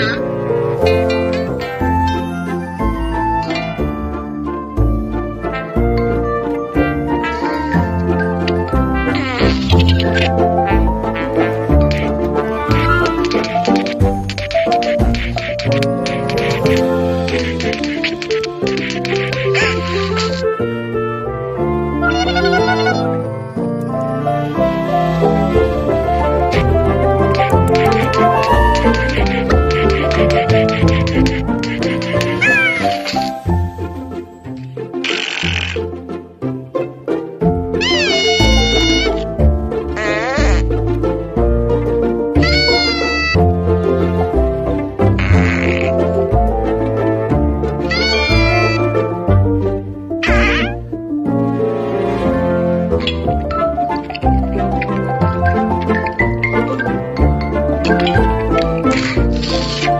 Anna. えっ?